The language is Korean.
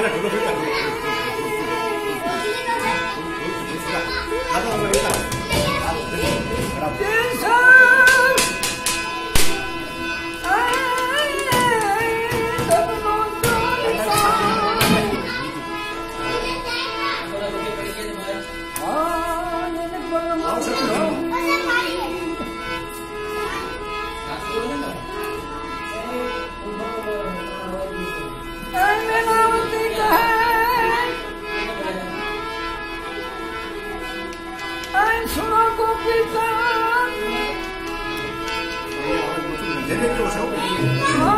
자네 그거 했다. 가서 错过的站立不要辜人间一路的美